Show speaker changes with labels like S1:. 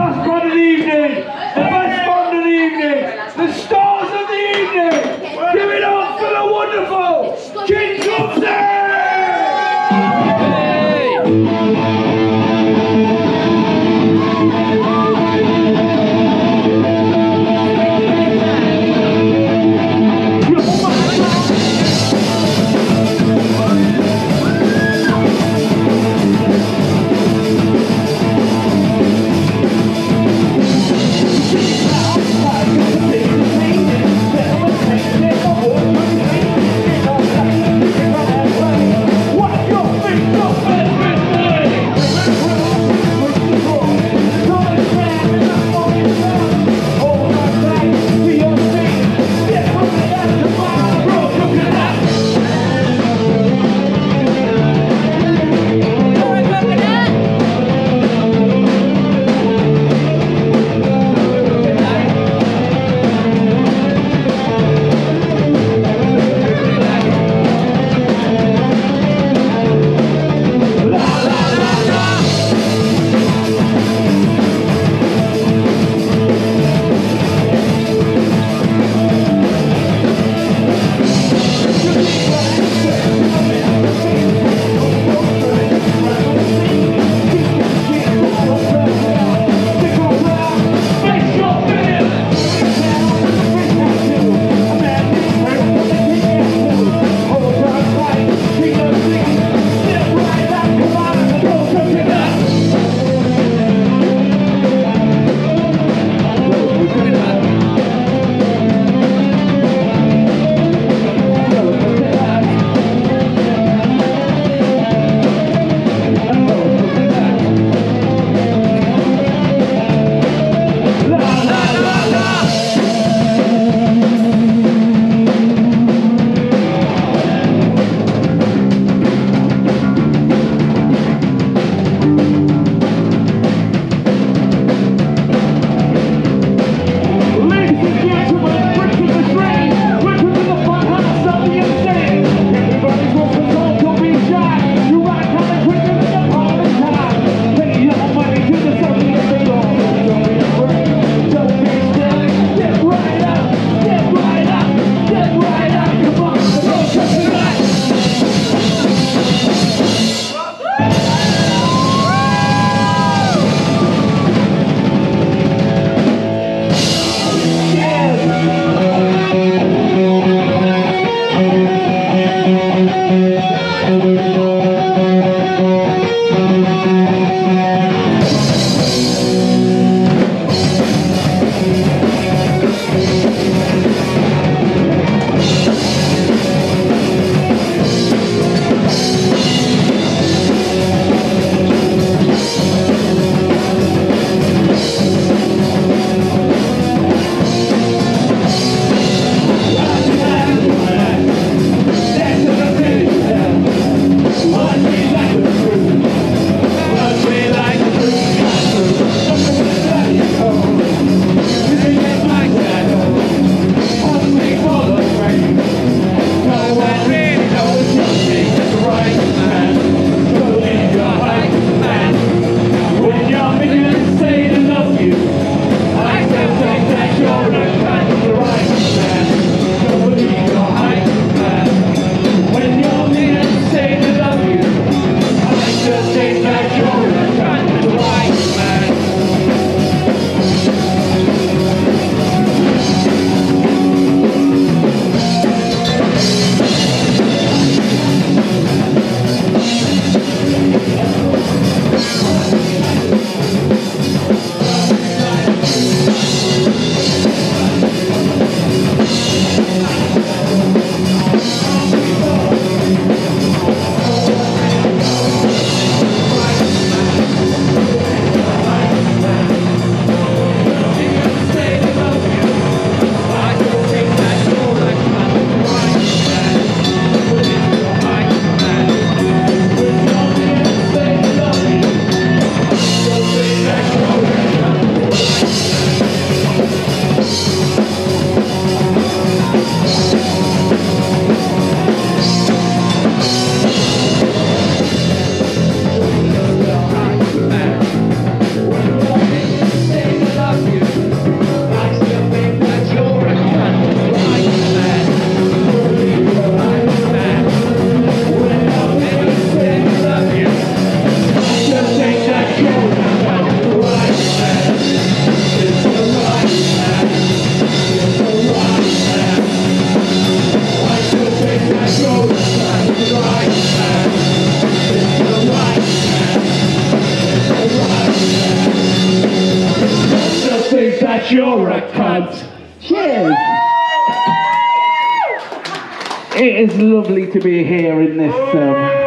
S1: The evening, Yes, you're a cunt.
S2: Cheers. It is lovely to be here in this um,